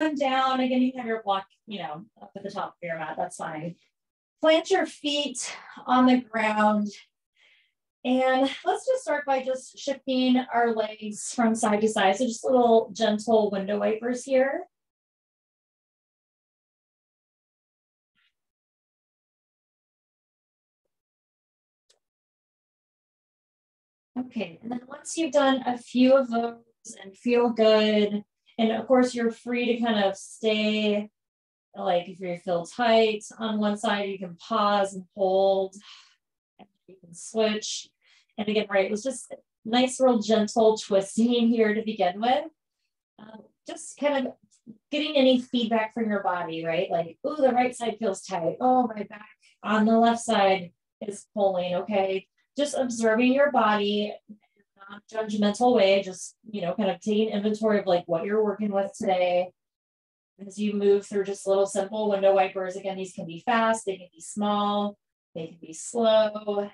down. Again, you have your block, you know, up at the top of your mat. That's fine. Plant your feet on the ground. And let's just start by just shifting our legs from side to side. So just little gentle window wipers here. Okay, and then once you've done a few of those and feel good, and of course you're free to kind of stay, like if you feel tight on one side, you can pause and hold, and you can switch. And again, right, it was just nice, real gentle twisting here to begin with. Um, just kind of getting any feedback from your body, right? Like, oh, the right side feels tight. Oh, my back on the left side is pulling. Okay just observing your body judgmental way, just, you know, kind of taking inventory of like what you're working with today. As you move through just little simple window wipers, again, these can be fast, they can be small, they can be slow.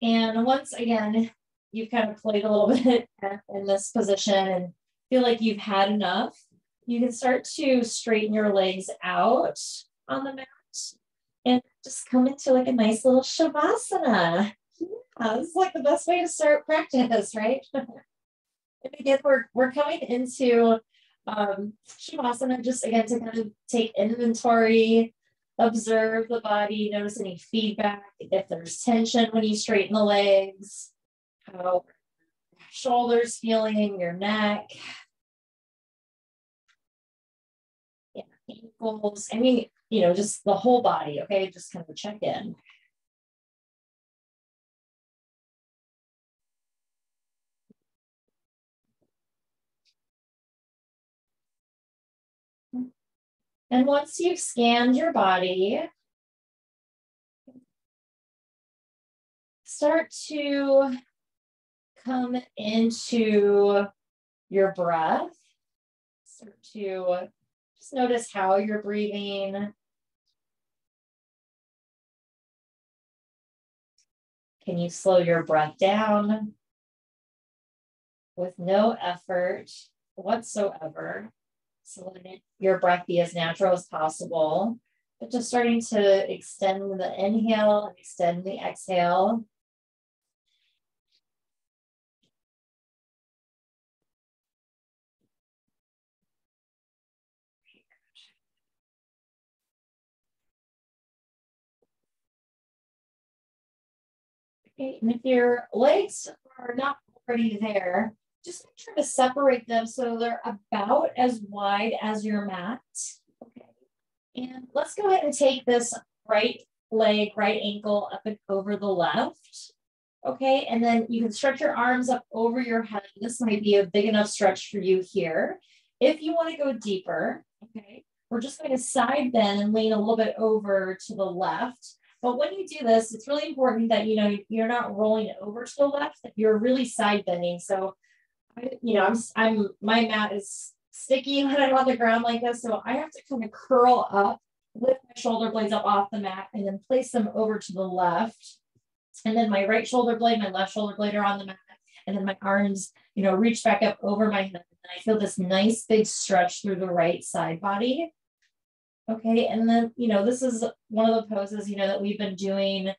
And once again, you've kind of played a little bit in this position and feel like you've had enough, you can start to straighten your legs out on the mat and just come into like a nice little shavasana. Yeah, this is like the best way to start practice, right? and again, we're we're coming into um, shavasana just again to kind of take inventory, observe the body, notice any feedback, if there's tension when you straighten the legs, how shoulders feeling, your neck. Yeah, ankles. I mean, you know, just the whole body, okay? Just kind of check in. And once you've scanned your body, start to come into your breath. Start to just notice how you're breathing. Can you slow your breath down with no effort whatsoever? So let your breath be as natural as possible, but just starting to extend the inhale and extend the exhale. Okay, and if your legs are not already there, just make sure to separate them so they're about as wide as your mat. Okay, and let's go ahead and take this right leg, right ankle up and over the left. Okay, and then you can stretch your arms up over your head. This might be a big enough stretch for you here. If you want to go deeper, okay, we're just going to side bend and lean a little bit over to the left. But when you do this, it's really important that you know you're not rolling over to the left, you're really side bending. So, you know, I'm I'm my mat is sticky when I'm on the ground like this, so I have to kind of curl up, lift my shoulder blades up off the mat, and then place them over to the left. And then my right shoulder blade, my left shoulder blade are on the mat, and then my arms, you know, reach back up over my head. And I feel this nice big stretch through the right side body. Okay, and then, you know, this is one of the poses, you know, that we've been doing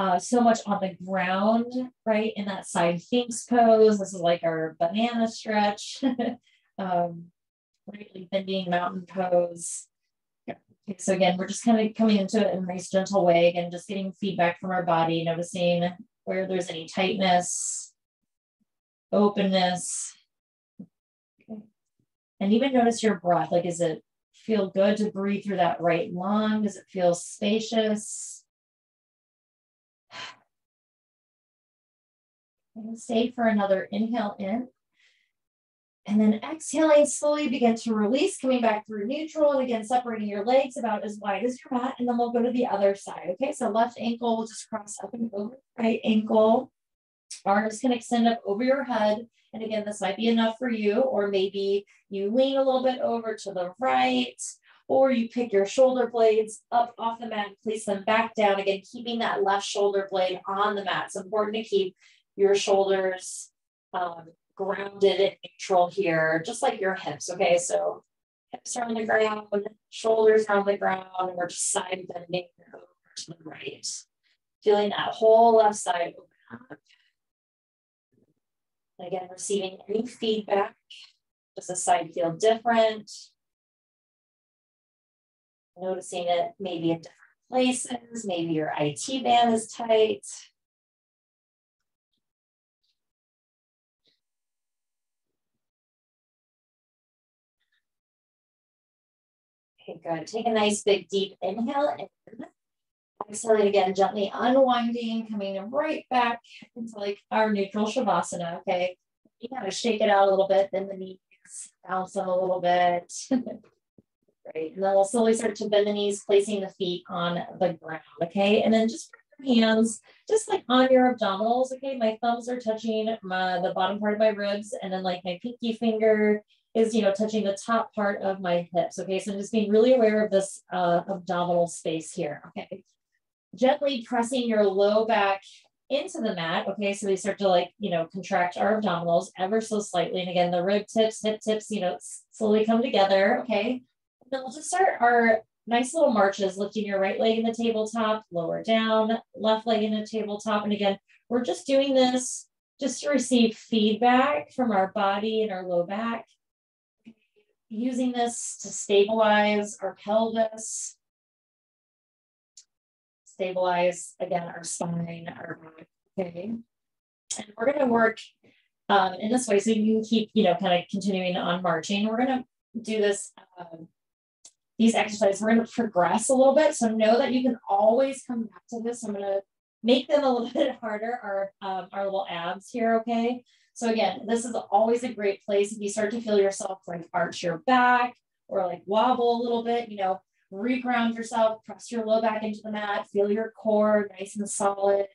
uh, so much on the ground, right? In that side Sphinx pose. This is like our banana stretch, um, right? bending mountain pose. Okay, so again, we're just kind of coming into it in a nice gentle way. Again, just getting feedback from our body, noticing where there's any tightness, openness. Okay. And even notice your breath. Like, is it feel good to breathe through that right lung? Does it feel spacious? And stay for another inhale in. And then exhaling, slowly begin to release, coming back through neutral. And again, separating your legs about as wide as your mat. And then we'll go to the other side. Okay, so left ankle will just cross up and over right ankle. Arms can extend up over your head. And again, this might be enough for you, or maybe you lean a little bit over to the right, or you pick your shoulder blades up off the mat, place them back down. Again, keeping that left shoulder blade on the mat. It's important to keep your shoulders um, grounded and neutral here, just like your hips. Okay, so hips are on the ground, shoulders are on the ground, and we're just side bending over to the right. Feeling that whole left side open up. Again, receiving any feedback. Does the side feel different? Noticing it maybe in different places. Maybe your IT band is tight. Okay, good. Take a nice big deep inhale and exhale it again, gently unwinding, coming right back into like our neutral shavasana. Okay, you gotta shake it out a little bit, then the knees bounce them a little bit. Great. And then we'll slowly start to bend the knees, placing the feet on the ground. Okay. And then just hands just like on your abdominals. Okay. My thumbs are touching my, the bottom part of my ribs. And then like my pinky finger is, you know, touching the top part of my hips. Okay. So I'm just being really aware of this uh, abdominal space here. Okay. Gently pressing your low back into the mat. Okay, so we start to like, you know, contract our abdominals ever so slightly. And again, the rib tips, hip tips, you know, slowly come together. Okay. And then we'll just start our nice little marches, lifting your right leg in the tabletop, lower down, left leg in the tabletop. And again, we're just doing this just to receive feedback from our body and our low back. Using this to stabilize our pelvis, stabilize again our spine, our back. Okay. And we're going to work um, in this way so you can keep, you know, kind of continuing on marching. We're going to do this, um, these exercises. We're going to progress a little bit. So know that you can always come back to this. I'm going to make them a little bit harder, our, um, our little abs here. Okay. So again, this is always a great place if you start to feel yourself like arch your back or like wobble a little bit, you know, reground yourself, press your low back into the mat, feel your core nice and solid.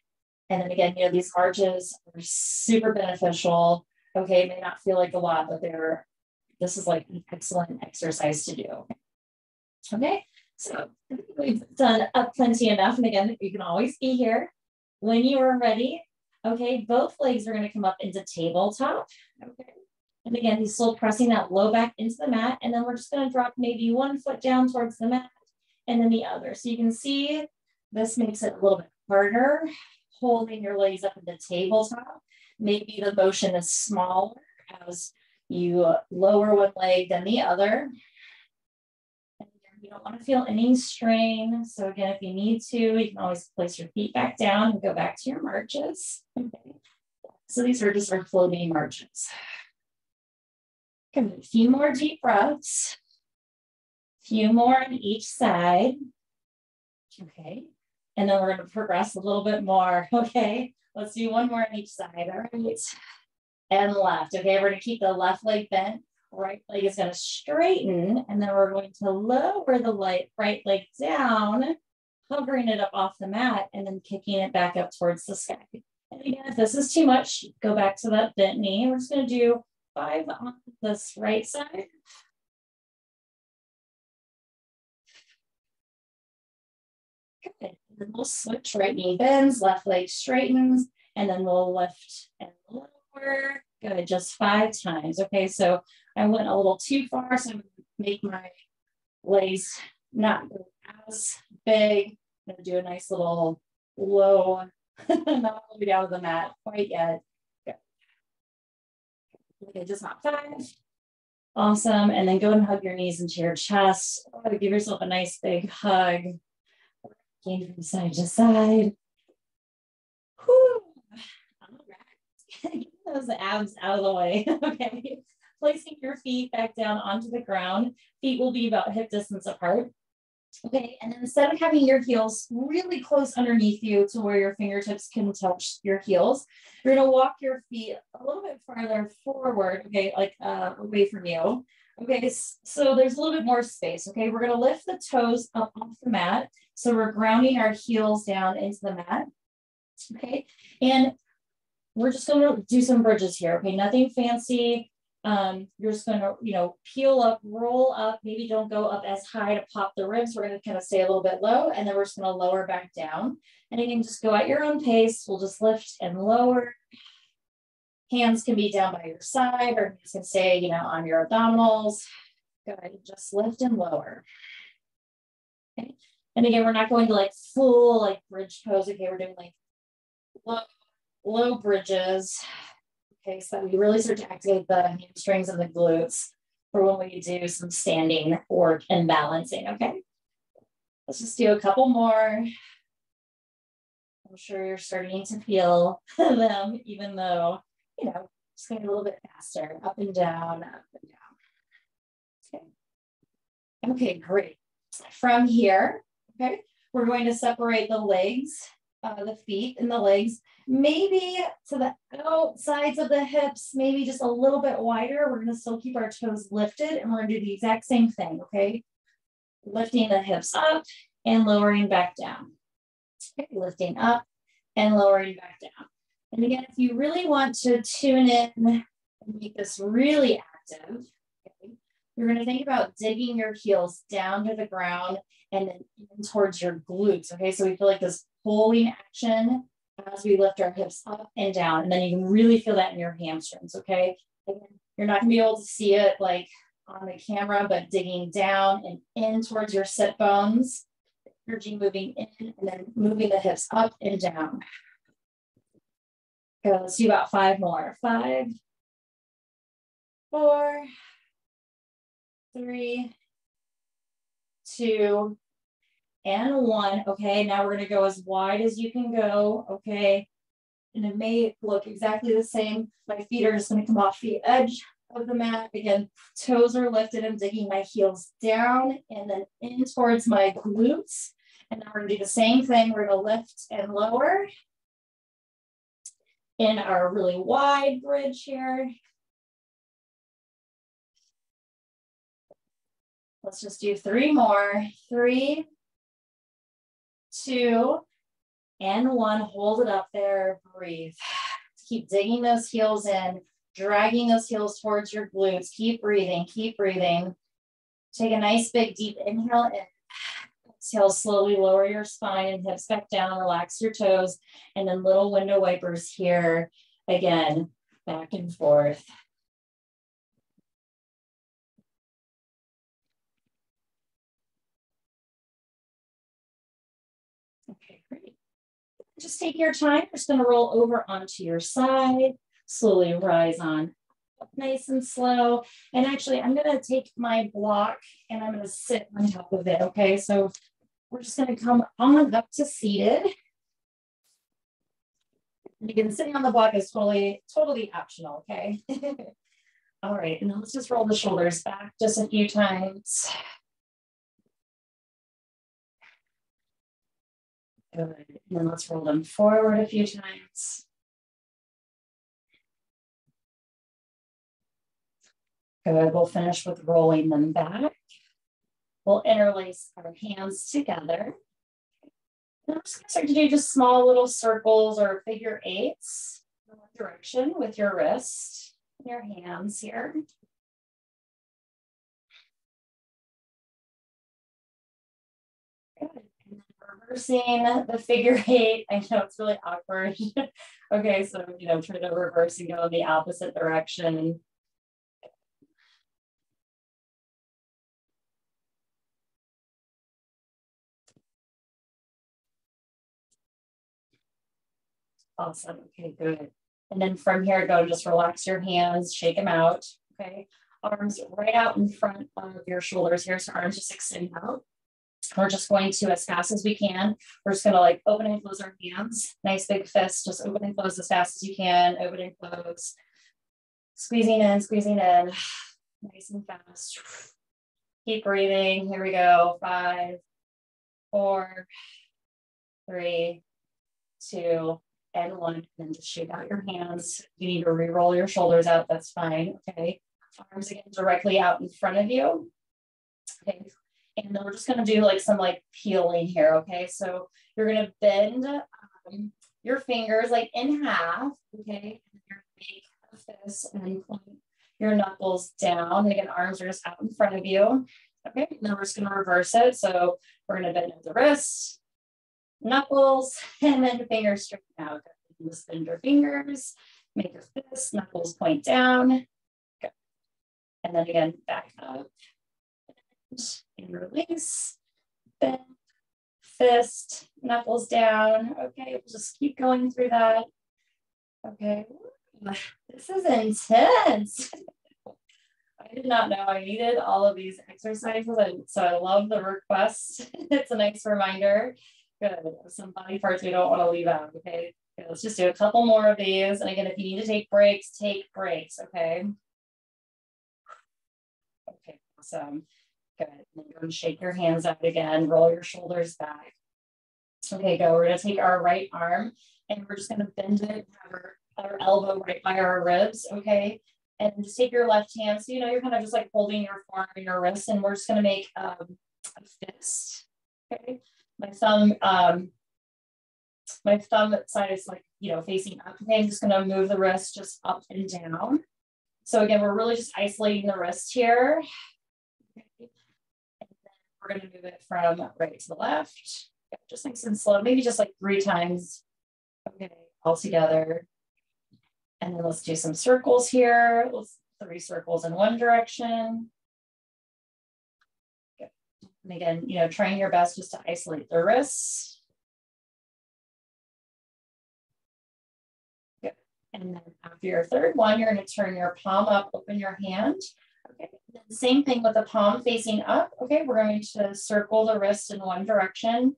And then again, you know, these arches are super beneficial. Okay, may not feel like a lot, but they're, this is like an excellent exercise to do. Okay, so we've done up plenty enough. And again, you can always be here when you are ready. Okay, both legs are gonna come up into tabletop. Okay, and again, he's still pressing that low back into the mat. And then we're just gonna drop maybe one foot down towards the mat and then the other. So you can see this makes it a little bit harder, holding your legs up in the tabletop. Maybe the motion is smaller as you lower one leg than the other. You don't want to feel any strain. So again, if you need to, you can always place your feet back down and go back to your marches. Okay. So these are just our floating marches. Okay, A few more deep breaths. A few more on each side. Okay. And then we're going to progress a little bit more. Okay. Let's do one more on each side. All right. And left. Okay. We're going to keep the left leg bent. Right leg is going to straighten. And then we're going to lower the light, right leg down, hovering it up off the mat, and then kicking it back up towards the sky. And again, if this is too much, go back to that bent knee. We're just going to do five on this right side. Good. And we'll switch right knee bends, left leg straightens, and then we'll lift and lower. Good, just five times. Okay, so I went a little too far, so I'm gonna make my legs not as big. I'm gonna do a nice little low, not all the way down to the mat quite yet. Okay, just hop five. Awesome. And then go and hug your knees into your chest. Oh, give yourself a nice big hug. Gain from side to side. Whew. All right. Get those abs out of the way. okay. Placing your feet back down onto the ground. Feet will be about hip distance apart. Okay, and instead of having your heels really close underneath you to where your fingertips can touch your heels, you're gonna walk your feet a little bit farther forward, okay, like uh, away from you. Okay, so there's a little bit more space, okay? We're gonna lift the toes up off the mat. So we're grounding our heels down into the mat, okay? And we're just gonna do some bridges here, okay? Nothing fancy, um, you're just to, you know, peel up, roll up, maybe don't go up as high to pop the ribs. We're to kind of stay a little bit low and then we're just to lower back down. And you can just go at your own pace. We'll just lift and lower. Hands can be down by your side or you can stay, you know, on your abdominals. Good, just lift and lower. Okay. And again, we're not going to like full like bridge pose. Okay, we're doing like low, low bridges. Okay, so we really start to activate the hamstrings and the glutes for when we do some standing work and balancing. Okay, let's just do a couple more. I'm sure you're starting to feel them, even though, you know, just going a little bit faster, up and down, up and down. Okay. Okay, great. From here, okay, we're going to separate the legs, uh, the feet and the legs, maybe to the outsides of the hips, maybe just a little bit wider. We're gonna still keep our toes lifted and we're gonna do the exact same thing, okay? Lifting the hips up and lowering back down. Okay, lifting up and lowering back down. And again, if you really want to tune in and make this really active, okay, you're going to think about digging your heels down to the ground and then in towards your glutes. Okay, so we feel like this pulling action as we lift our hips up and down. And then you can really feel that in your hamstrings. Okay, you're not to be able to see it like on the camera, but digging down and in towards your sit bones energy moving in and then moving the hips up and down. Okay, let's do about five more. Five, four, three, two, and one. Okay, now we're gonna go as wide as you can go. Okay, and it may look exactly the same. My feet are just gonna come off the edge of the mat. Again, toes are lifted. I'm digging my heels down and then in towards my glutes. And now we're gonna do the same thing. We're gonna lift and lower in our really wide bridge here. Let's just do three more. Three, two, and one. Hold it up there. Breathe. Keep digging those heels in, dragging those heels towards your glutes. Keep breathing. Keep breathing. Take a nice big deep inhale in. Exhale, slowly lower your spine and hips back down, relax your toes, and then little window wipers here. Again, back and forth. Just take your time. We're just gonna roll over onto your side, slowly rise on nice and slow. And actually, I'm going to take my block and I'm to sit on top of it. Okay. So we're just going to come on up to seated. And again, sitting on the block is totally, totally optional, okay? All right, and let's just roll the shoulders back just a few times. Good, and then let's roll them forward a few times. Good, we'll finish with rolling them back. We'll interlace our hands together. And I'm just gonna start to do just small little circles or figure eights in one direction with your wrist and your hands here. Good. Reversing the figure eight. I know it's really awkward. okay, so you know, try to reverse and go in the opposite direction. Awesome. Okay, good. And then from here, go just relax your hands, shake them out. Okay. Arms right out in front of your shoulders here. So arms just extend out. We're just going to, as fast as we can, we're just going to like open and close our hands. Nice big fist. Just open and close as fast as you can. Open and close. Squeezing in, squeezing in. Nice and fast. Keep breathing. Here we go. Five, four, three, two, and one, and then just shake out your hands. You need to re-roll your shoulders out, that's fine, okay? Arms again directly out in front of you. Okay, and then we're just gonna do like some like peeling here, okay? So you're gonna bend um, your fingers like in half, okay? And make a fist and point your knuckles down. And again, arms are just out in front of you. Okay, and then we're just gonna reverse it. So we're gonna bend the wrist, knuckles, and then fingers straighten out. Just bend your fingers Make a fist, knuckles point down. Good. And then again, back up. And release. Bend, fist, knuckles down. Okay, we'll just keep going through that. Okay, this is intense. I did not know I needed all of these exercises. And so I love the request. it's a nice reminder. Good. Some body parts we don't want to leave out. Okay. okay. Let's just do a couple more of these. And again, if you need to take breaks, take breaks. Okay. Okay. Awesome. Good. And go and shake your hands out again. Roll your shoulders back. Okay, go. We're going to take our right arm and we're just going to bend it, have our, our elbow right by our ribs. Okay and just take your left hand. So, you know, you're kind of just like holding your forearm and your wrist, and we're just going to make um, a fist. Okay. My thumb, um, my thumb side is like, you know, facing up. Okay. I'm just going to move the wrist just up and down. So, again, we're really just isolating the wrist here. We're going to move it from right to the left. Yeah, just nice and slow, maybe just like three times. Okay. All together. And then let's do some circles here. Let's three circles in one direction. And again, you know, trying your best just to isolate the wrists. Good. And then after your third one, you're going to turn your palm up, open your hand. Okay. Same thing with the palm facing up. Okay. We're going to circle the wrist in one direction.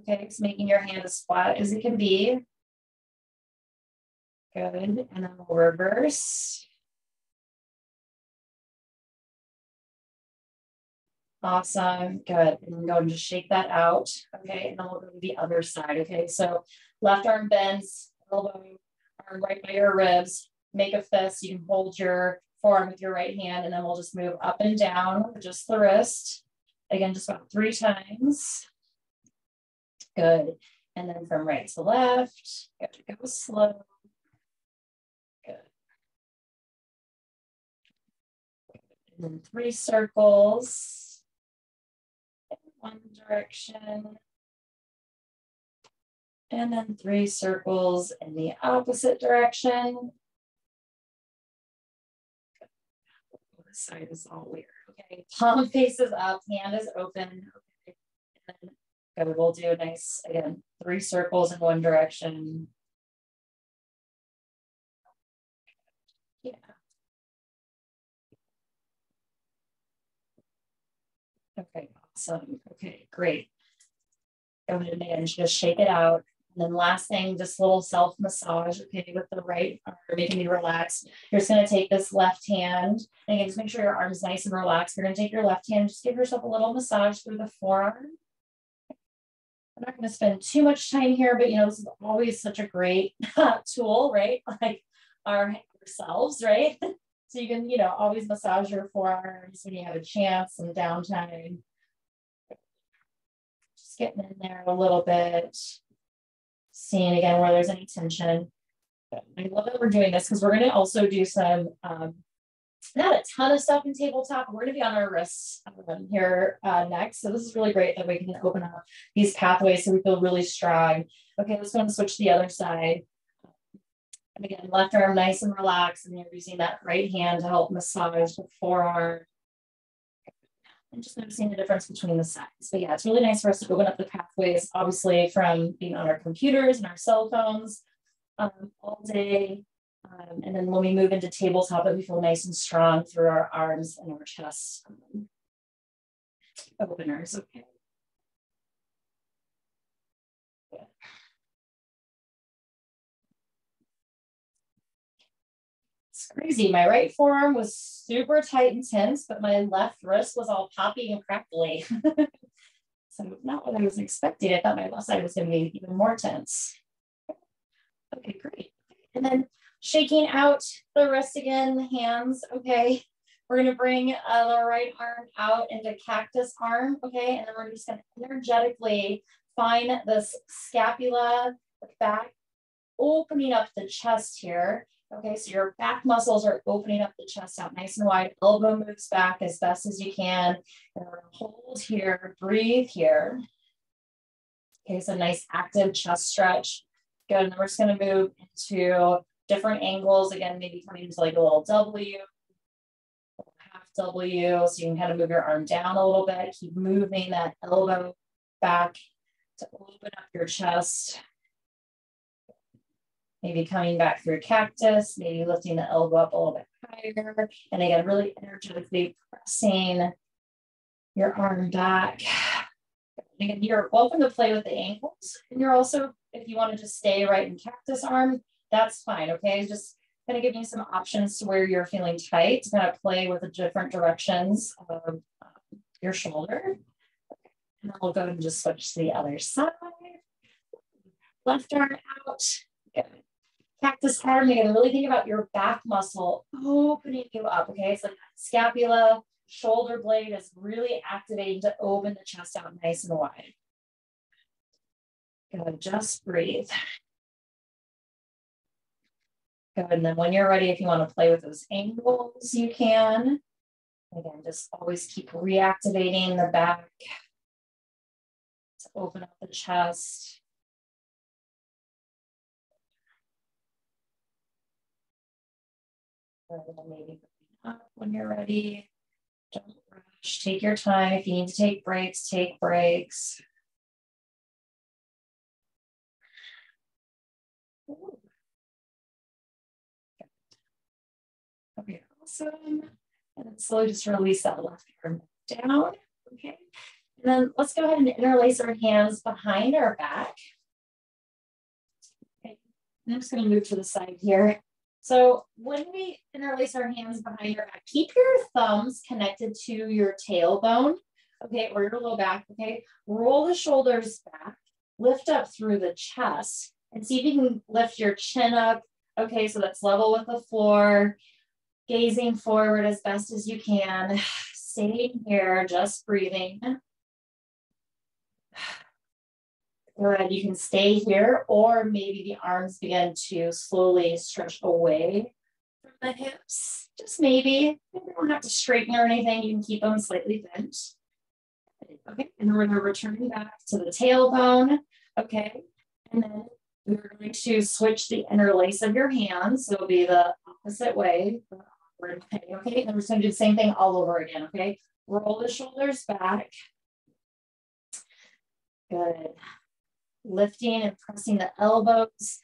Okay. It's making your hand as flat as it can be. Good. And then we'll reverse. Awesome. Good. And go and just shake that out. Okay. And then we'll go to the other side. Okay. So left arm bends, elbow, arm right by your ribs. Make a fist. You can hold your forearm with your right hand, and then we'll just move up and down with just the wrist. Again, just about three times. Good. And then from right to left, you have to go slow. Good. And then three circles in one direction. And then three circles in the opposite direction. Side is all weird. Okay, palm faces up, hand is open. Okay, and then we'll do a nice, again, three circles in one direction. Yeah. Okay, awesome. Okay, great. Go ahead and just shake it out. And then last thing, just little self massage, okay, with the right arm, making me relax. You're just gonna take this left hand, and again, just make sure your arm is nice and relaxed. You're gonna take your left hand, just give yourself a little massage through the forearm. I'm not gonna spend too much time here, but you know, this is always such a great tool, right? Like our ourselves, right? So you can, you know, always massage your forearms when you have a chance and downtime. Just getting in there a little bit, seeing again where there's any tension. I love that we're doing this because we're going to also do some, um, not a ton of stuff in tabletop. We're going to be on our wrists um, here uh, next. So this is really great that we can open up these pathways so we feel really strong. Okay, let's go and switch to the other side. And again, left arm nice and relaxed, and you're using that right hand to help massage the forearm. And just noticing the difference between the sides. But yeah, it's really nice for us to open up the pathways, obviously, from being on our computers and our cell phones um, all day. Um, and then when we move into tabletop, we feel nice and strong through our arms and our chest um, openers. Okay. Crazy. My right forearm was super tight and tense, but my left wrist was all poppy and crackly. so not what I was expecting. I thought my left side was going to be even more tense. Okay, great. And then shaking out the wrist again, the hands. Okay. We're going to bring uh, the right arm out into cactus arm. Okay. And then we're just to energetically find this scapula, back, opening up the chest here. Okay, so your back muscles are opening up the chest out nice and wide. Elbow moves back as best as you can. And hold here, breathe here. Okay, so nice active chest stretch. Good, and then we're just gonna move into different angles. Again, maybe coming to like a little W, half W. So you can kind of move your arm down a little bit. Keep moving that elbow back to open up your chest. Maybe coming back through cactus, maybe lifting the elbow up a little bit higher. And again, really energetically pressing your arm back. And again, you're welcome to play with the ankles. And you're also, if you want to just stay right in cactus arm, that's fine, okay? Just kind of give you some options to where you're feeling tight to kind of play with the different directions of um, your shoulder. And then we'll go and just switch to the other side. Left arm out. Good cactus arm, you're gonna really think about your back muscle opening you up, okay? It's like scapula, shoulder blade is really activating to open the chest out nice and wide. Just breathe. Good, and then when you're ready, if you wanna play with those angles, you can. Again, just always keep reactivating the back to open up the chest. Maybe up when you're ready. Don't rush. Take your time. If you need to take breaks, take breaks. Okay, awesome. And then slowly just release that left arm down. Okay. And then let's go ahead and interlace our hands behind our back. Okay. I'm just going to move to the side here. So when we interlace our hands behind your back, keep your thumbs connected to your tailbone, okay, or your low back, okay? Roll the shoulders back, lift up through the chest, and see if you can lift your chin up, okay, so that's level with the floor, gazing forward as best as you can, staying here, just breathing. Good. You can stay here, or maybe the arms begin to slowly stretch away from the hips. Just maybe. You don't have to straighten or anything. You can keep them slightly bent. Okay, and then we're going to return back to the tailbone. Okay, and then we're going to switch the interlace of your hands. So it'll be the opposite way. Okay, okay, and then we're going to do the same thing all over again. Okay, roll the shoulders back. Good lifting and pressing the elbows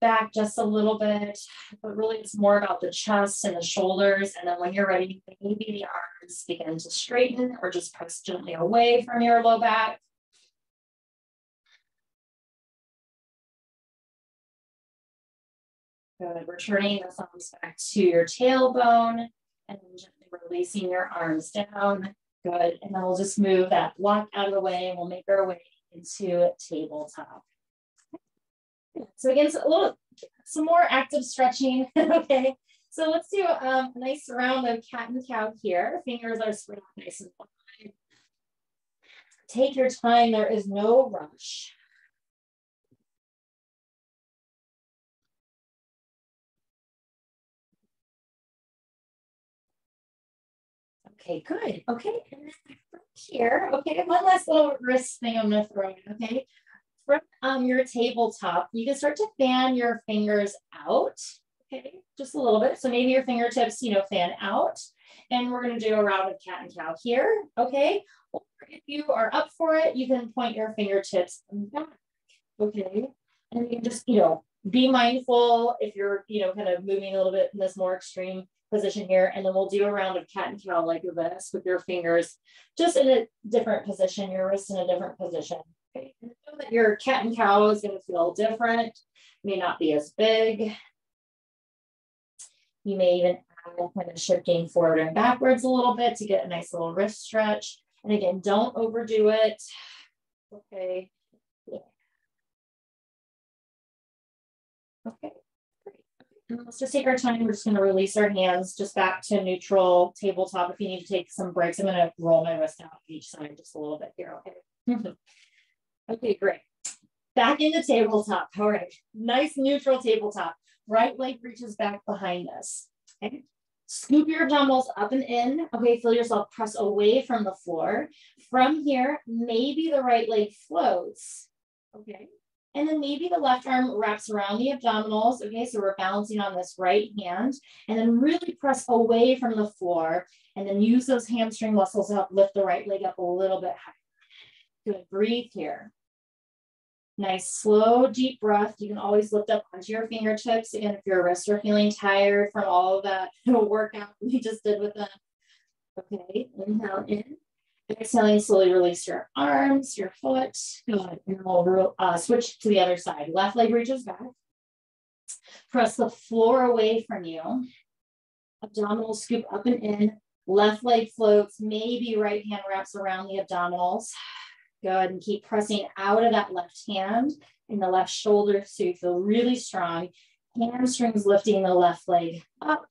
back just a little bit, but really it's more about the chest and the shoulders. And then when you're ready, maybe the arms begin to straighten or just press gently away from your low back. Good, returning the thumbs back to your tailbone and gently releasing your arms down. Good, and then we'll just move that block out of the way and we'll make our way into tabletop. So again, so a little, some more active stretching, okay? So let's do um, a nice round of cat and cow here. Fingers are spread out nice and wide. Take your time, there is no rush. Okay, good. Okay, and then here, okay, one last little wrist thing I'm gonna throw in, okay? From um, your tabletop, you can start to fan your fingers out, okay? Just a little bit. So maybe your fingertips, you know, fan out. And we're gonna do a round of cat and cow here, okay? Or if you are up for it, you can point your fingertips back, okay? And you can just, you know, be mindful if you're, you know, kind of moving a little bit in this more extreme position here. And then we'll do a round of cat and cow like this with your fingers just in a different position, your wrist in a different position. Okay. know that your cat and cow is going to feel different, may not be as big. You may even add kind of shifting forward and backwards a little bit to get a nice little wrist stretch. And again, don't overdo it. Okay. Okay. Let's just take our time. We're just going to release our hands just back to neutral tabletop. If you need to take some breaks, I'm going to roll my wrist out each side just a little bit here. Okay. okay, great. Back into tabletop. All right. Nice neutral tabletop. Right leg reaches back behind us. Okay. Scoop your dumbbells up and in. Okay, feel yourself press away from the floor. From here, maybe the right leg floats. Okay. And then maybe the left arm wraps around the abdominals. Okay, so we're balancing on this right hand and then really press away from the floor and then use those hamstring muscles to help lift the right leg up a little bit higher. Good, breathe here. Nice, slow, deep breath. You can always lift up onto your fingertips. Again, if your wrists are feeling tired from all of that workout we just did with them. Okay, inhale in. Exhaling, slowly release your arms, your foot. Good. And we'll uh, switch to the other side. Left leg reaches back. Press the floor away from you. Abdominals scoop up and in. Left leg floats. Maybe right hand wraps around the abdominals. Good. And keep pressing out of that left hand and the left shoulder so you feel really strong. Hamstrings lifting the left leg up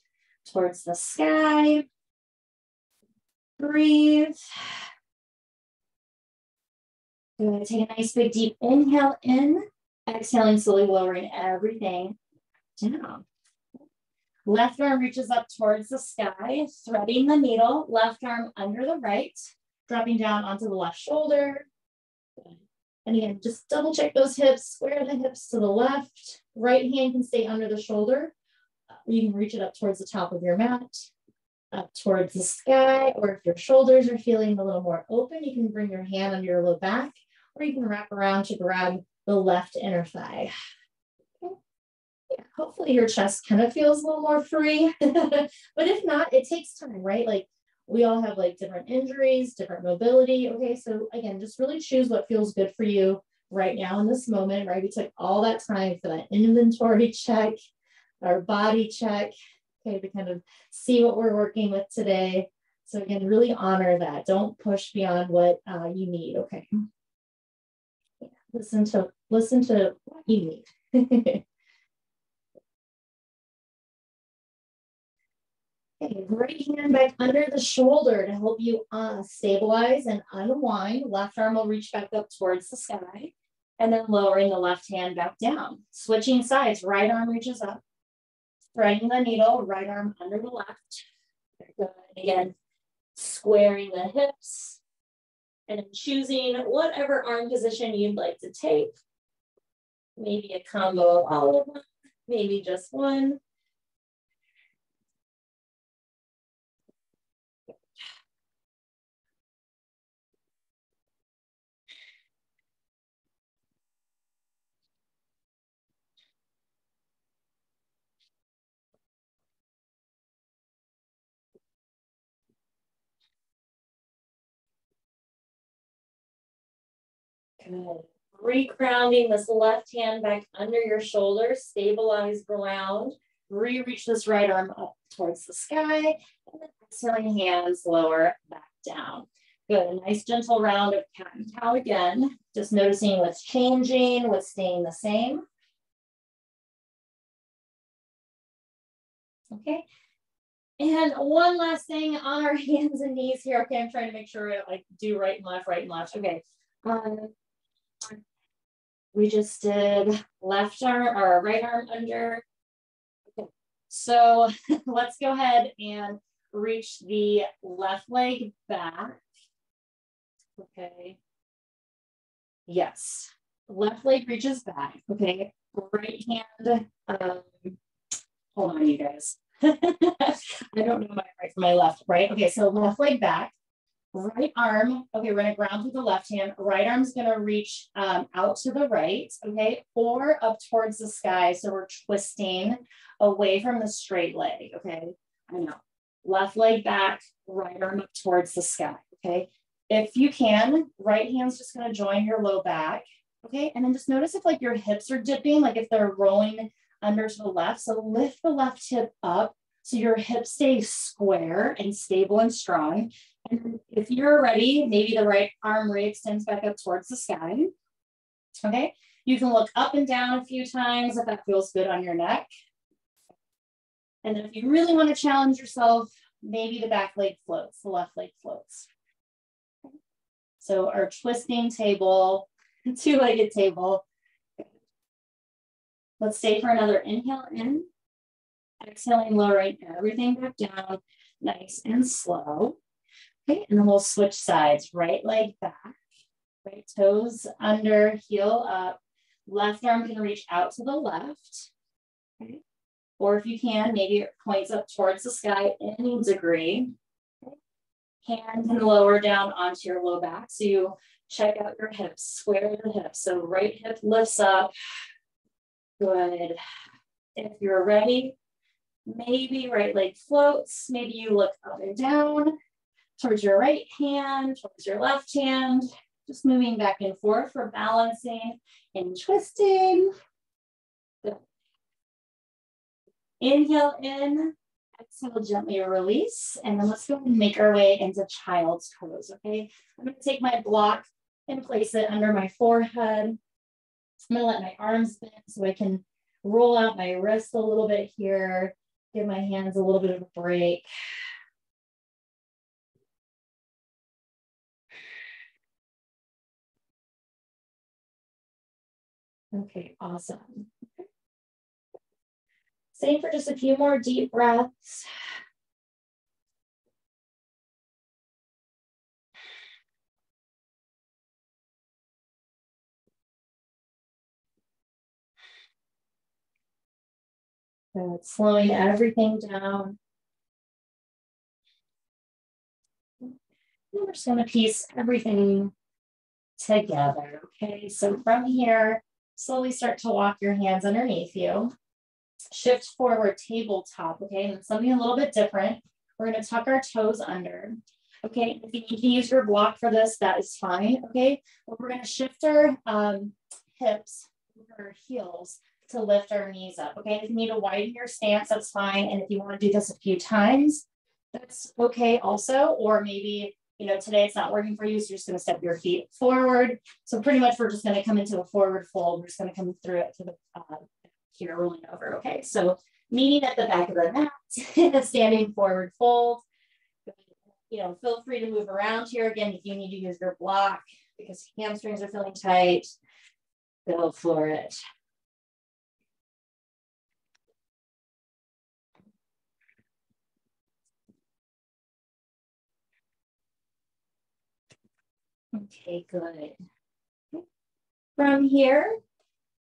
towards the sky. Breathe. Good. Take a nice big deep inhale in. Exhaling, slowly lowering everything down. Left arm reaches up towards the sky, threading the needle. Left arm under the right, dropping down onto the left shoulder. And again, just double check those hips, square the hips to the left. Right hand can stay under the shoulder. You can reach it up towards the top of your mat up towards the sky, or if your shoulders are feeling a little more open, you can bring your hand under your low back, or you can wrap around to grab the left inner thigh. Okay. Yeah, hopefully your chest kind of feels a little more free, but if not, it takes time, right? Like we all have like different injuries, different mobility. Okay, so again, just really choose what feels good for you right now in this moment, right? We took all that time for that inventory check, our body check, okay, to kind of see what we're working with today. So again, really honor that. Don't push beyond what uh, you need, okay? Listen to listen to what you need. Okay, right hand back under the shoulder to help you uh, stabilize and unwind. Left arm will reach back up towards the sky and then lowering the left hand back down. Switching sides, right arm reaches up, threading the needle, right arm under the left. Good. Again, squaring the hips and choosing whatever arm position you'd like to take. Maybe a combo of all of them, maybe just one. Good. Re-grounding this left hand back under your shoulder, stabilize ground. Re-reach this right arm up towards the sky. And then exhaling hands lower back down. Good, a nice gentle round of cat and cow again. Just noticing what's changing, what's staying the same. Okay, and one last thing on our hands and knees here. Okay, I'm trying to make sure I like do right and left, right and left. Okay. Um, we just did left arm or right arm under. Okay. So let's go ahead and reach the left leg back. Okay. Yes. Left leg reaches back. Okay. Right hand. Um, hold on, you guys. I don't know my right from my left, right? Okay, so left leg back. Right arm, okay, we're gonna ground with the left hand. Right arm's gonna reach um, out to the right, okay, or up towards the sky. So we're twisting away from the straight leg, okay? I know. Left leg back, right arm up towards the sky, okay? If you can, right hand's just gonna join your low back, okay? And then just notice if like your hips are dipping, like if they're rolling under to the left. So lift the left hip up so your hips stay square and stable and strong. And if you're ready, maybe the right arm re-extends back up towards the sky. Okay, you can look up and down a few times if that feels good on your neck. And then if you really want to challenge yourself, maybe the back leg floats, the left leg floats. So our twisting table, two-legged table. Let's stay for another inhale in. Exhaling, lowering everything back down, nice and slow. Okay, and then we'll switch sides. Right leg back, right toes under, heel up, Left arm can reach out to the left. Okay. Or if you can, maybe it points up towards the sky any degree. Hand can lower down onto your low back. So you check out your hips, square the hips. So right hip lifts up. Good. If you're ready, maybe right leg floats. Maybe you look up and down towards your right hand, towards your left hand. Just moving back and forth for balancing and twisting. Inhale in, exhale, gently release. And then let's go and make our way into child's pose, okay? I'm gonna take my block and place it under my forehead. I'm gonna let my arms bend so I can roll out my wrists a little bit here, give my hands a little bit of a break. Okay, awesome. Same for just a few more deep breaths. Good, slowing everything down. And we're just gonna piece everything together, okay? So from here, slowly start to walk your hands underneath you. Shift forward tabletop, okay? And something a little bit different. We're gonna tuck our toes under. Okay, if you need to use your block for this, that is fine, okay? But we're gonna shift our um, hips, our heels, to lift our knees up. Okay, if you need to widen your stance, that's fine. And if you want to do this a few times, that's okay also. Or maybe, you know, today it's not working for you, so you're just going to step your feet forward. So pretty much we're just going to come into a forward fold. We're just going to come through it to the uh, here, rolling over. Okay, so meeting at the back of the mat, standing forward fold. You know, feel free to move around here again if you need to use your block because hamstrings are feeling tight. Go for it. Okay, good. From here,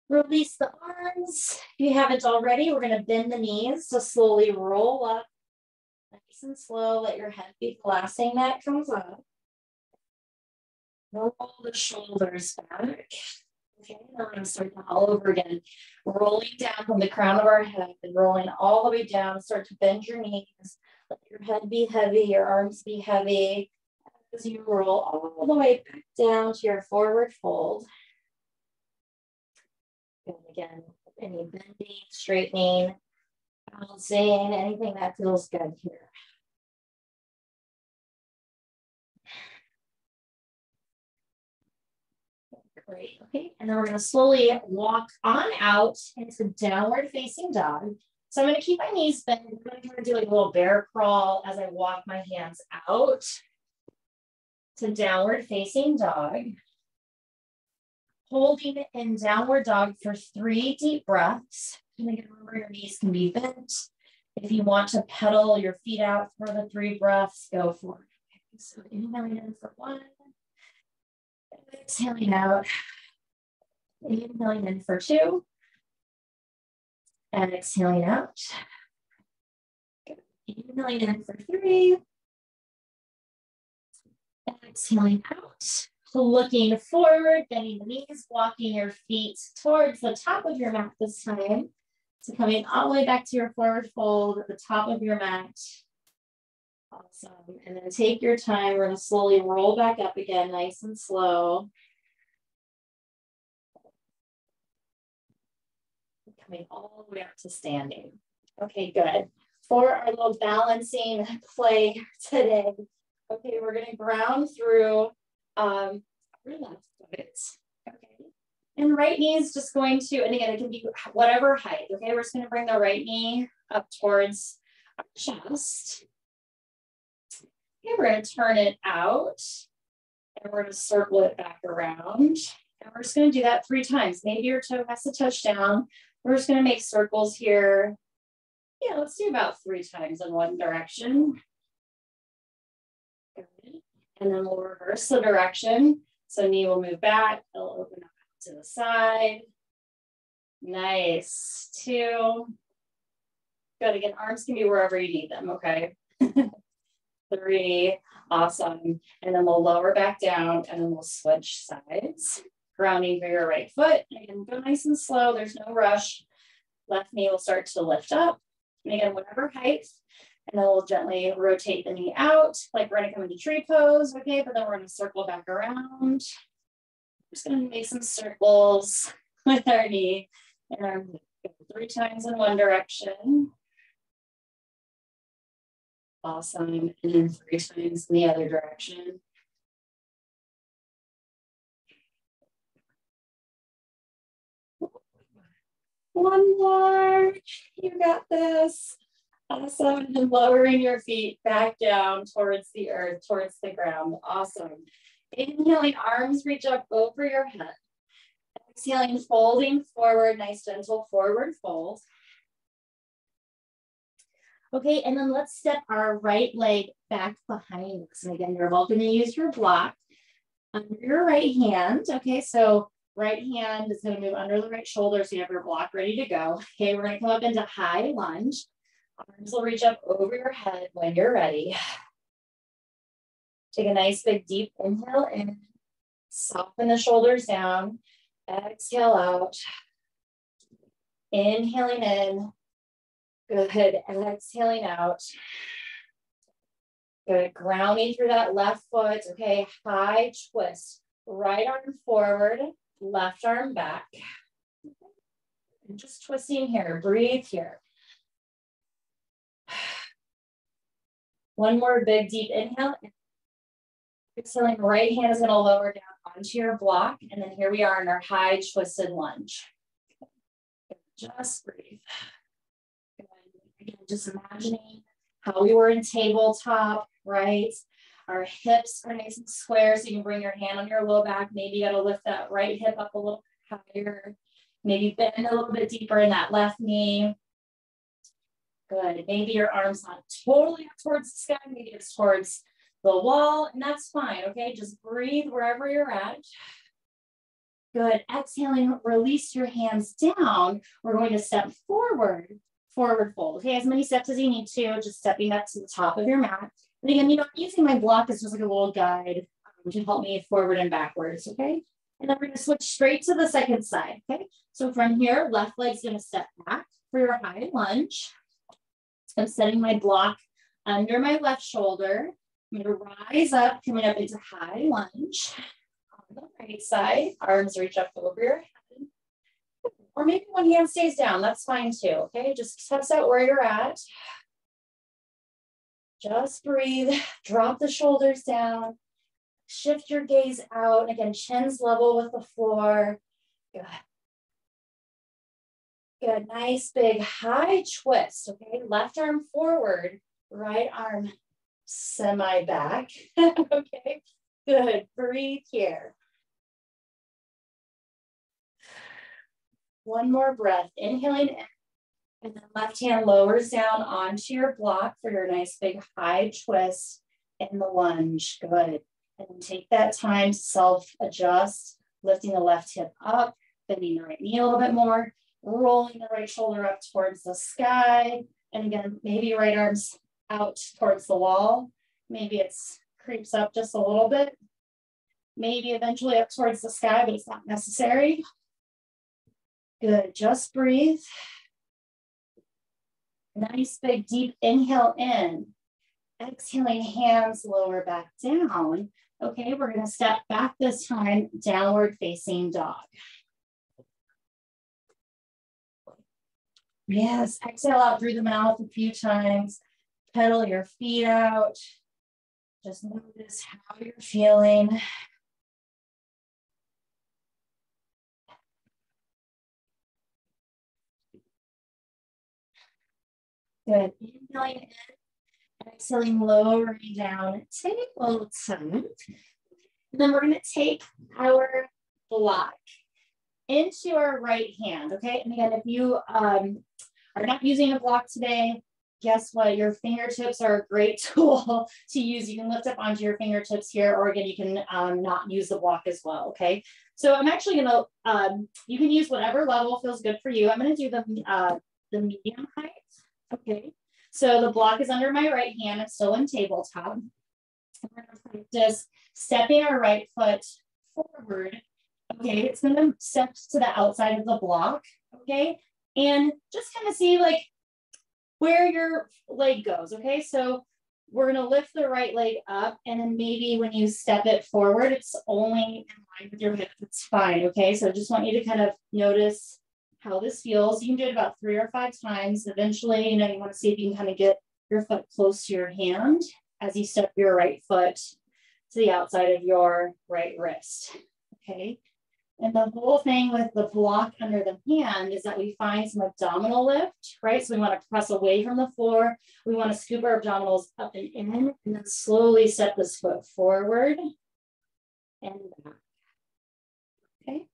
release the arms. If you haven't already, we're gonna bend the knees to slowly roll up. Nice and slow, let your head be glassing that comes up. Roll the shoulders back. Okay, and we're gonna start all over again. Rolling down from the crown of our head and rolling all the way down. Start to bend your knees. Let your head be heavy, your arms be heavy as you roll all the way back down to your forward fold. And again, any bending, straightening, balancing, anything that feels good here. Great, okay. And then we're gonna slowly walk on out into downward facing dog. So I'm gonna keep my knees bent. I'm gonna do like a little bear crawl as I walk my hands out to downward facing dog. Holding in downward dog for three deep breaths. And again, remember your knees can be bent. If you want to pedal your feet out for the three breaths, go for it. So inhaling in for one, exhaling out, inhaling in for two, and exhaling out. Inhaling in for three, exhaling out. Looking forward, bending the knees, walking your feet towards the top of your mat this time. So coming all the way back to your forward fold at the top of your mat. Awesome. And then take your time. We're going to slowly roll back up again, nice and slow. Coming all the way up to standing. Okay, good. For our little balancing play today, Okay, we're gonna ground through um, left. Okay. And right knee is just going to, and again, it can be whatever height. Okay, we're just gonna bring the right knee up towards our chest. Okay, we're gonna turn it out and we're gonna circle it back around. And we're just gonna do that three times. Maybe your toe has to touch down. We're just gonna make circles here. Yeah, let's do about three times in one direction. And then we'll reverse the direction. So knee will move back, it'll open up to the side. Nice. Two. Good. Again, arms can be wherever you need them, okay? Three. Awesome. And then we'll lower back down and then we'll switch sides. Grounding for your right foot. Again, go nice and slow. There's no rush. Left knee will start to lift up. And again, whatever height. And then we'll gently rotate the knee out, like we're gonna come into tree pose, okay? But then we're gonna circle back around. Just gonna make some circles with our knee and our three times in one direction. Awesome. And then three times in the other direction. One more. You got this. Awesome. And lowering your feet back down towards the earth, towards the ground. Awesome. Inhaling, arms reach up over your head. Exhaling, folding forward, nice gentle forward fold. Okay, and then let's step our right leg back behind us. And again, you're both going to use your block under your right hand. Okay, so right hand is gonna move under the right shoulder so you have your block ready to go. Okay, we're gonna come up into high lunge. Arms will reach up over your head when you're ready. Take a nice big deep inhale in, soften the shoulders down, exhale out, inhaling in, good, exhaling out. Good, grounding through that left foot, okay, high twist, right arm forward, left arm back. And just twisting here, breathe here. One more big deep inhale. Exhaling, right hand is gonna lower down onto your block. And then here we are in our high twisted lunge. Just breathe. Again, just imagining how we were in tabletop, right? Our hips are nice and square, so you can bring your hand on your low back. Maybe you gotta lift that right hip up a little higher. Maybe bend a little bit deeper in that left knee. Good. Maybe your arm's not totally up towards the sky. Maybe it's towards the wall, and that's fine. Okay. Just breathe wherever you're at. Good. Exhaling, release your hands down. We're going to step forward, forward fold. Okay. As many steps as you need to, just stepping up to the top of your mat. And again, you know, using my block is just like a little guide um, to help me forward and backwards. Okay. And then we're going to switch straight to the second side. Okay. So from here, left leg's going to step back for your high lunge. I'm setting my block under my left shoulder. I'm to rise up, coming up into high lunge. On the right side, arms reach up over your head. Or maybe one hand stays down, that's fine too, okay? Just test out where you're at. Just breathe, drop the shoulders down, shift your gaze out. Again, chin's level with the floor. Good. Good, nice big high twist, okay? Left arm forward, right arm semi back, okay? Good, breathe here. One more breath, inhaling in, and then left hand lowers down onto your block for your nice big high twist in the lunge, good. And take that time self adjust, lifting the left hip up, bending the right knee a little bit more, rolling the right shoulder up towards the sky. And again, maybe right arm's out towards the wall. Maybe it's creeps up just a little bit. Maybe eventually up towards the sky, but it's not necessary. Good, just breathe. Nice big deep inhale in. Exhaling hands lower back down. Okay, we're gonna step back this time, downward facing dog. Yes, exhale out through the mouth a few times. Pedal your feet out. Just notice how you're feeling. Good. Inhaling in, exhaling, lowering down. Take a little time. And then we're going to take our block into our right hand. Okay. And again, if you um, are not using a block today, guess what? Your fingertips are a great tool to use. You can lift up onto your fingertips here, or again, you can um, not use the block as well, okay? So I'm actually gonna, um, you can use whatever level feels good for you. I'm gonna do the, uh, the medium height, okay? So the block is under my right hand, it's still in tabletop. We're gonna practice stepping our right foot forward, okay? It's gonna step to the outside of the block, okay? And just kind of see like where your leg goes, okay? So we're gonna lift the right leg up and then maybe when you step it forward, it's only in line with your hip, it's fine, okay? So I just want you to kind of notice how this feels. You can do it about three or five times. Eventually, you know, you wanna see if you can kind of get your foot close to your hand as you step your right foot to the outside of your right wrist, okay? And the whole thing with the block under the hand is that we find some abdominal lift, right? So we want to press away from the floor. We want to scoop our abdominals up and in, and then slowly set this foot forward and back. Okay.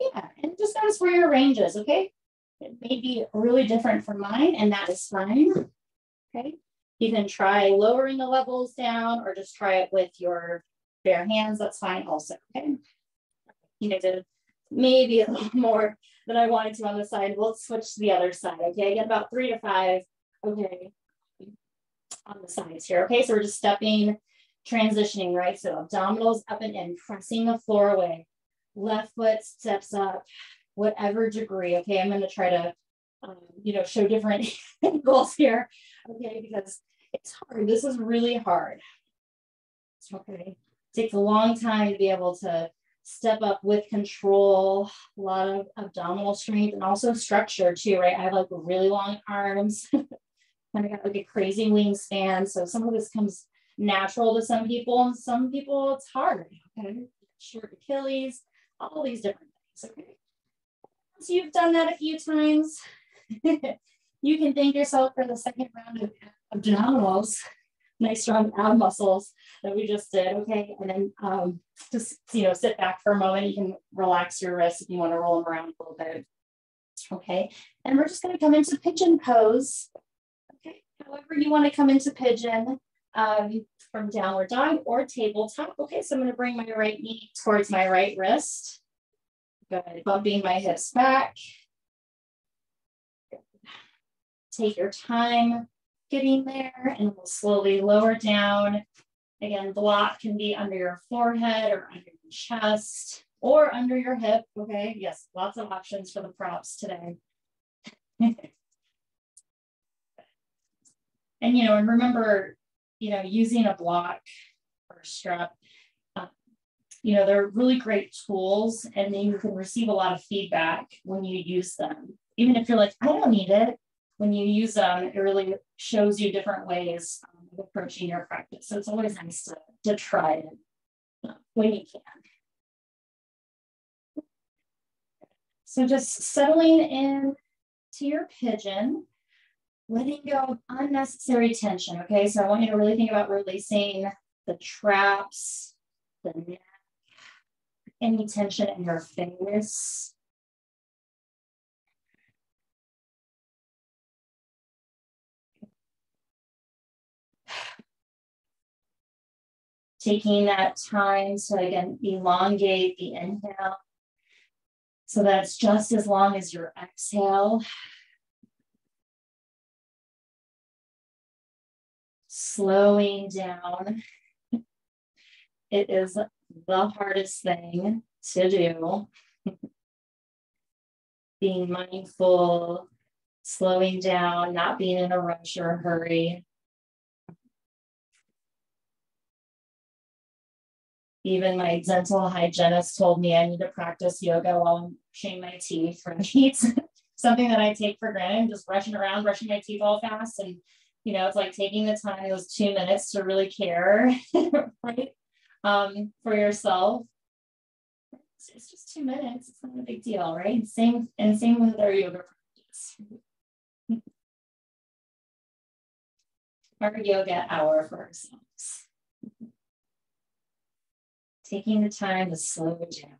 Yeah, and just notice where your range is, okay? It may be really different from mine, and that is fine. Okay. You can try lowering the levels down or just try it with your bare hands. That's fine also, okay? You did maybe a little more than I wanted to on the side. We'll switch to the other side. Okay, I get about three to five. Okay, on the sides here. Okay, so we're just stepping, transitioning, right? So abdominals up and in, pressing the floor away. Left foot steps up, whatever degree. Okay, I'm going to try to, um, you know, show different angles here. Okay, because it's hard. This is really hard. Okay, it takes a long time to be able to step up with control, a lot of abdominal strength and also structure too, right? I have like really long arms, kind of got like a crazy wingspan. So some of this comes natural to some people and some people it's hard. Okay, short Achilles, all these different things. Okay. Once you've done that a few times, you can thank yourself for the second round of abdominals nice strong ab muscles that we just did. Okay, and then um, just you know sit back for a moment. You can relax your wrists if you want to roll them around a little bit. Okay, and we're just going to come into pigeon pose. Okay, however you want to come into pigeon um, from downward dog or tabletop. Okay, so I'm going to bring my right knee towards my right wrist. Good, bumping my hips back. Take your time getting there and we'll slowly lower down. Again, block can be under your forehead or under your chest or under your hip. Okay, yes, lots of options for the props today. and, you know, and remember, you know, using a block or strap, uh, you know, they're really great tools and you can receive a lot of feedback when you use them. Even if you're like, I don't need it, when you use them, it really shows you different ways um, of approaching your practice. So it's always nice to, to try it uh, when you can. So just settling in to your pigeon, letting go of unnecessary tension. Okay, so I want you to really think about releasing the traps, the neck, any tension in your face. Taking that time to again elongate the inhale. So that's just as long as your exhale. Slowing down. It is the hardest thing to do. Being mindful, slowing down, not being in a rush or a hurry. Even my dental hygienist told me I need to practice yoga while I'm brushing my teeth, right? Something that I take for granted, just rushing around, brushing my teeth all fast. And, you know, it's like taking the time, those two minutes to really care, right? Um, for yourself. It's, it's just two minutes. It's not a big deal, right? Same and same with our yoga practice. our yoga hour for ourselves taking the time to slow down.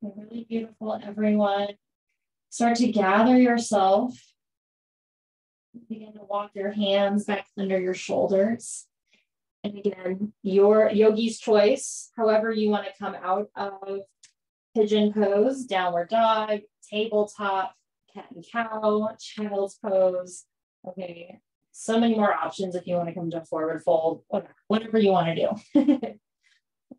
Really beautiful, everyone. Start to gather yourself Begin to walk your hands back under your shoulders. And again, your yogi's choice, however you want to come out of pigeon pose, downward dog, tabletop, cat and cow, child's pose. Okay, so many more options if you want to come to forward fold, whatever, whatever you want to do. okay.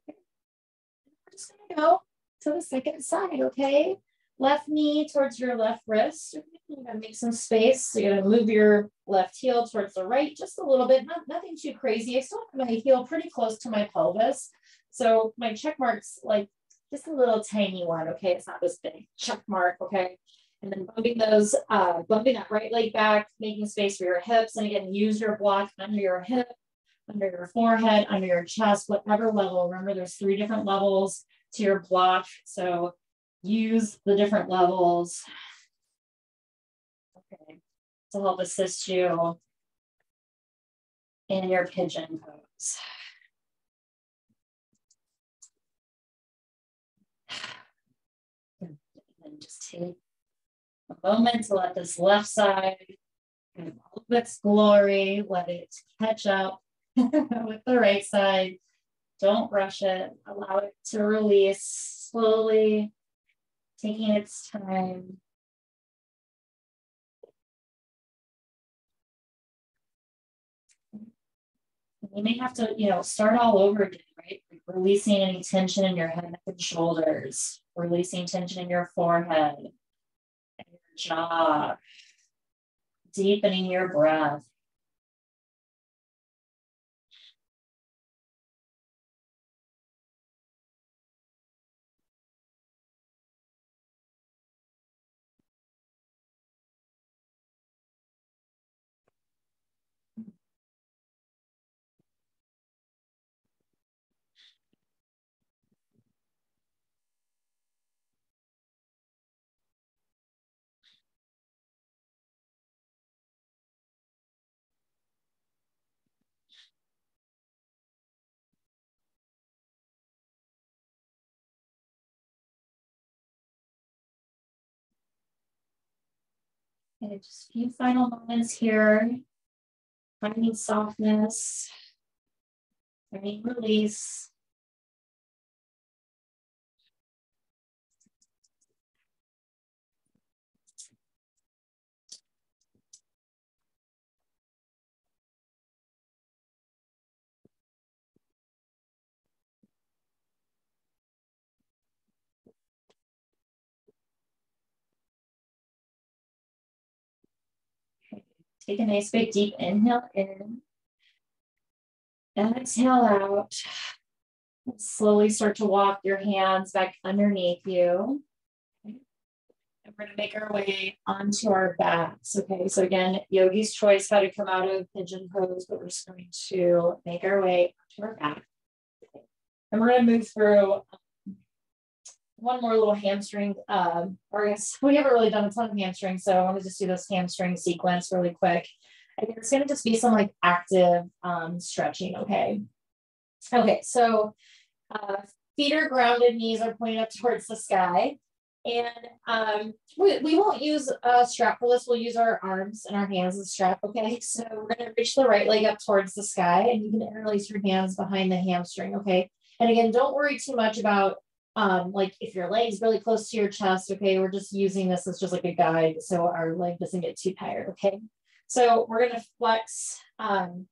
We're just gonna go to the second side, okay? Left knee towards your left wrist. You gotta make some space. So you're gonna move your left heel towards the right just a little bit, not, nothing too crazy. I still have my heel pretty close to my pelvis. So my check mark's like just a little tiny one, okay? It's not this big check mark, okay? And then bumping those, uh, bumping that right leg back, making space for your hips. And again, use your block under your hip, under your forehead, under your chest, whatever level. Remember, there's three different levels to your block. So use the different levels okay, to help assist you in your pigeon pose. And just take a moment to let this left side of all of its glory, let it catch up with the right side. Don't rush it, allow it to release slowly, taking its time. You may have to, you know, start all over again, right? releasing any tension in your head and shoulders, releasing tension in your forehead, and your jaw, deepening your breath. Okay, just a few final moments here. Finding softness, finding release. Take a nice big deep inhale in. Exhale out. Slowly start to walk your hands back underneath you. And we're going to make our way onto our backs. Okay, so again, yogi's choice how to come out of pigeon pose, but we're just going to make our way onto our back. And we're going to move through one more little hamstring. Um, guess we haven't really done a ton of hamstring, so I want to just do this hamstring sequence really quick. It's going to just be some like active um, stretching. Okay. Okay. So uh, feet are grounded, knees are pointed up towards the sky. And um, we, we won't use a strap for this. We'll use our arms and our hands as strap. Okay. So we're going to reach the right leg up towards the sky and you can interlace your hands behind the hamstring. Okay. And again, don't worry too much about um, like if your leg's really close to your chest, okay, we're just using this as just like a guide so our leg doesn't get too tired, okay? So we're gonna flex um,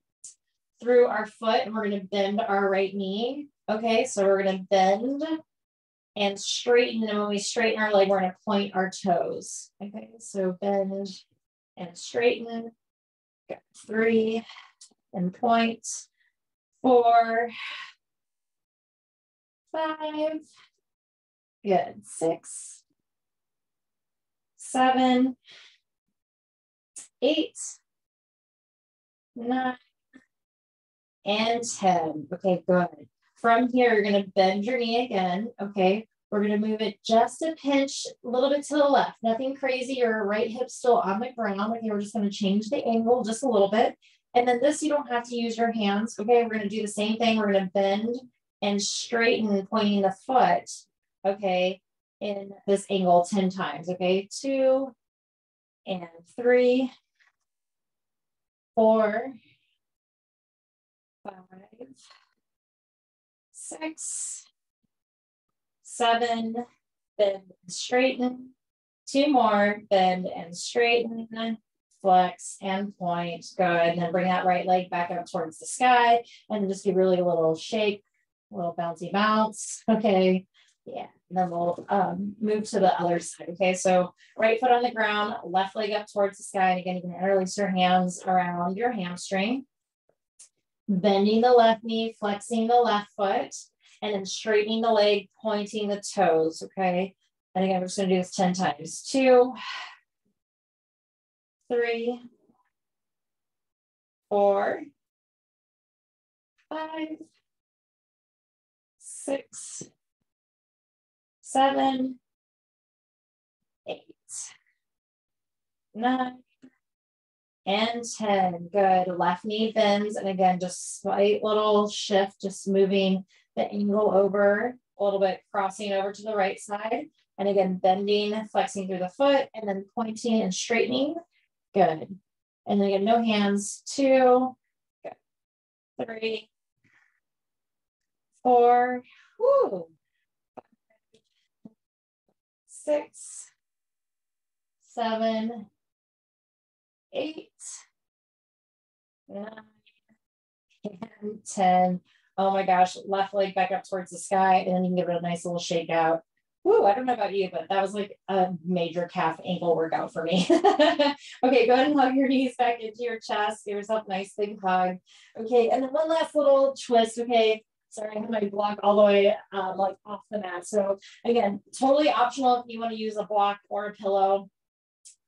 through our foot and we're gonna bend our right knee, okay? So we're gonna bend and straighten, and when we straighten our leg, we're gonna point our toes, okay? So bend and straighten, Got three, and point, four, five, Good. Six, seven, eight, nine, and 10. Okay, good. From here, you're going to bend your knee again. Okay. We're going to move it just a pinch, a little bit to the left. Nothing crazy. Your right hip still on the ground. Okay. We're just going to change the angle just a little bit. And then this, you don't have to use your hands. Okay. We're going to do the same thing. We're going to bend and straighten, pointing the foot okay? in this angle 10 times, okay? Two and three, four, five, six, seven, bend and straighten, two more, bend and straighten, flex and point, good. And then bring that right leg back up towards the sky and just give really a little shake, little bouncy bounce, okay? Yeah, and then we'll um, move to the other side, okay? So right foot on the ground, left leg up towards the sky. And again, you can interlace your hands around your hamstring bending the left knee, flexing the left foot, and then straightening the leg, pointing the toes, okay? And again, we're just gonna do this 10 times. Two, three, four, five, six, seven, eight, nine, and 10. Good. Left knee bends. And again, just slight little shift, just moving the angle over a little bit, crossing over to the right side. And again, bending, flexing through the foot, and then pointing and straightening. Good. And then again, no hands. Two, good. three, four, whoo, six, seven, eight, nine, and 10. Oh my gosh, left leg back up towards the sky, and then you can give it a nice little shake out. Woo, I don't know about you, but that was like a major calf ankle workout for me. okay, go ahead and hug your knees back into your chest. Give yourself a nice big hug. Okay, and then one last little twist. Okay, sorry, I have my block all the way um, like off the mat. So again, totally optional if you want to use a block or a pillow.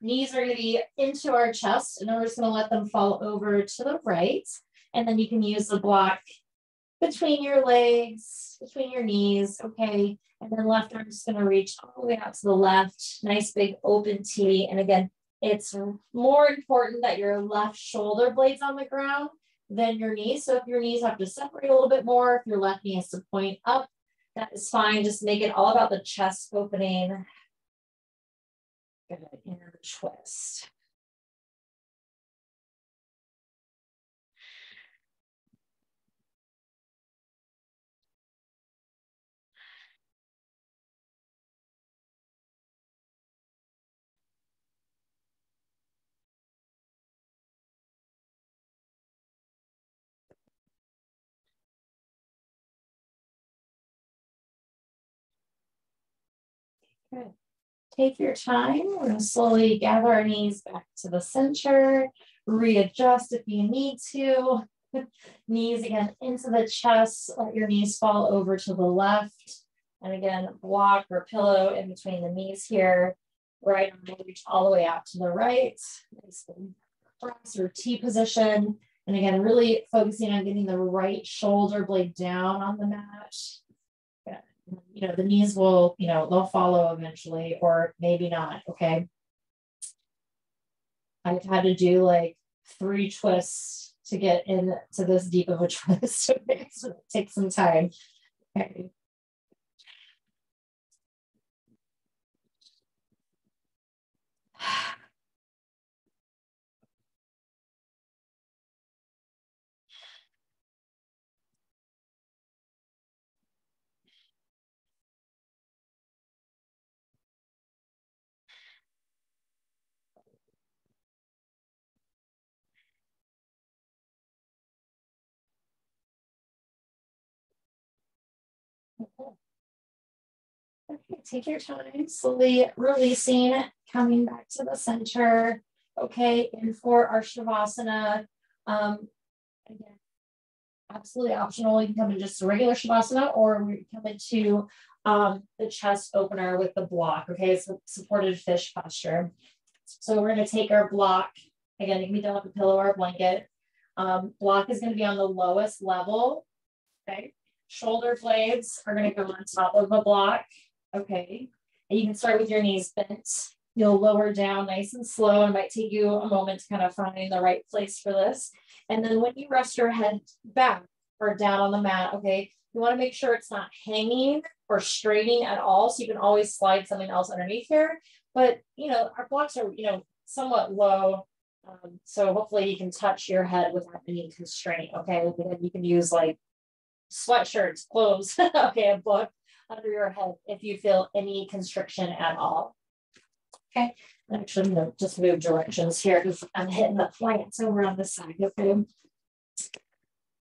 Knees are going to be into our chest, and then we're just going to let them fall over to the right. And then you can use the block between your legs, between your knees, okay? And then left arm is going to reach all the way out to the left. Nice big open T. And again, it's more important that your left shoulder blades on the ground than your knees. So if your knees have to separate a little bit more, if your left knee has to point up, that is fine. Just make it all about the chest opening Good, inner twist. Take your time. We're going to slowly gather our knees back to the center, readjust if you need to. knees again into the chest, let your knees fall over to the left. And again, block or pillow in between the knees here. Right arm reach all the way out to the right. Nice cross or T position. And again, really focusing on getting the right shoulder blade down on the mat you know, the knees will, you know, they'll follow eventually, or maybe not. Okay. I've had to do like three twists to get into this deep of a twist. so it takes some time. Okay. Okay, take your time, slowly releasing, coming back to the center. Okay, and for our Shavasana, um, again, absolutely optional. You can come in just a regular Shavasana or we come into um, the chest opener with the block. Okay, it's a supported fish posture. So we're going to take our block. Again, it can be done with a pillow or a blanket. Um, block is going to be on the lowest level. Okay, shoulder blades are going to go on top of the block. Okay. And you can start with your knees bent. You'll lower down nice and slow. It might take you a moment to kind of find the right place for this. And then when you rest your head back or down on the mat, okay, You want to make sure it's not hanging or straining at all. So you can always slide something else underneath here. But, you know, our blocks are, you know, somewhat low. Um, so hopefully you can touch your head without any constraint. Okay. And you can use like sweatshirts, clothes, okay, a book under your head if you feel any constriction at all. Okay. Actually, no, just move directions here because I'm hitting the plants over on the side. Okay.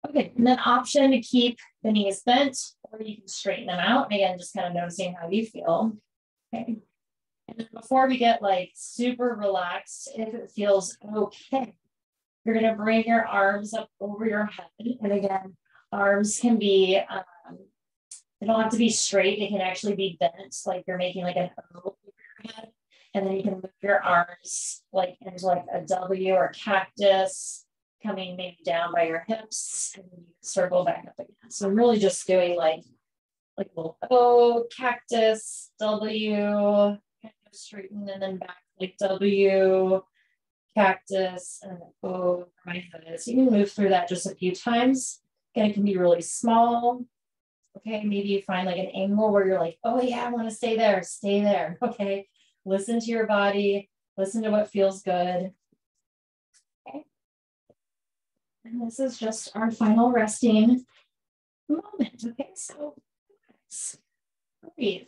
Okay, and then option to keep the knees bent, or you can straighten them out. Again, just kind of noticing how you feel. Okay. And then before we get like super relaxed, if it feels okay, you're going to bring your arms up over your head. And again, arms can be, um, they don't have to be straight. They can actually be bent, like you're making like an O your head. And then you can move your arms like into like a W or cactus coming maybe down by your hips and you circle back up again. So I'm really just doing like like a little O, cactus, W, kind of straighten and then back like W, cactus, and O my head. So you can move through that just a few times. Again, it can be really small. Okay, maybe you find like an angle where you're like, oh yeah, I want to stay there, stay there. Okay, listen to your body, listen to what feels good. Okay. And this is just our final resting moment. Okay, so breathe.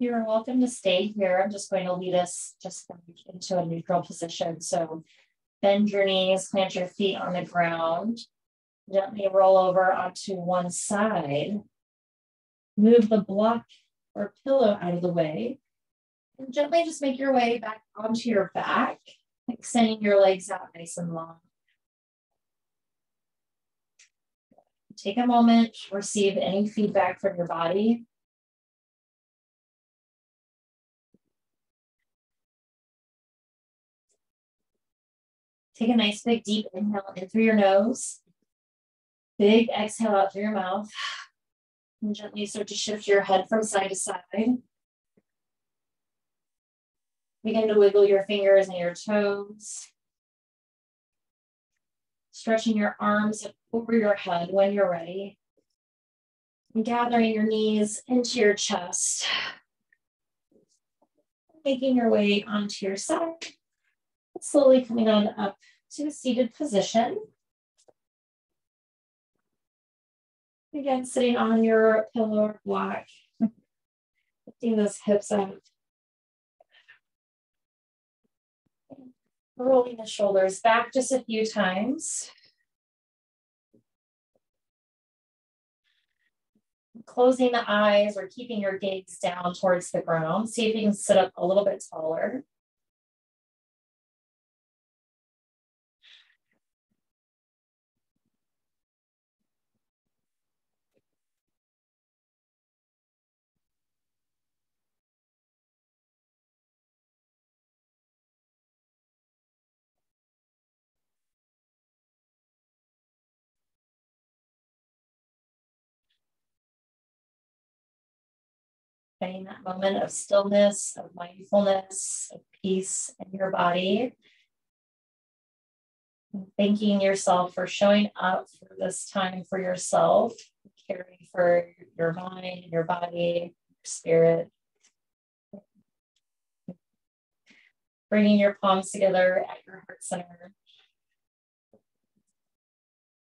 You're welcome to stay here. I'm just going to lead us just into a neutral position. So bend your knees, plant your feet on the ground, gently roll over onto one side. Move the block or pillow out of the way. And gently just make your way back onto your back, extending your legs out nice and long. Take a moment, receive any feedback from your body. Take a nice big deep inhale in through your nose. Big exhale out through your mouth. And gently start to shift your head from side to side. Begin to wiggle your fingers and your toes. Stretching your arms over your head when you're ready. And gathering your knees into your chest. Making your way onto your side slowly coming on up to a seated position. Again, sitting on your pillow or block, lifting those hips up. Rolling the shoulders back just a few times. Closing the eyes or keeping your gaze down towards the ground. See if you can sit up a little bit taller. Moment of stillness, of mindfulness, of peace in your body. Thanking yourself for showing up for this time for yourself, caring for your mind, your body, your spirit. Bringing your palms together at your heart center.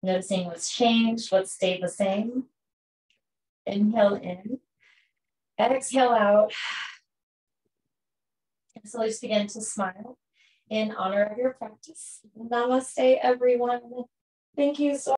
Noticing what's changed, what stayed the same. Inhale in. Exhale out. And slowly just begin to smile in honor of your practice. Namaste, everyone. Thank you so